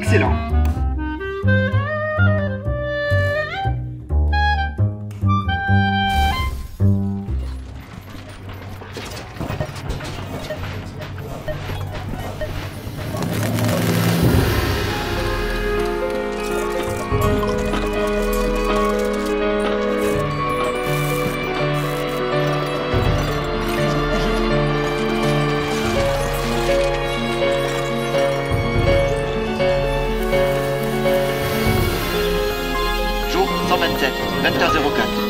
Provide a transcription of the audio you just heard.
excellent. 27, 20h04.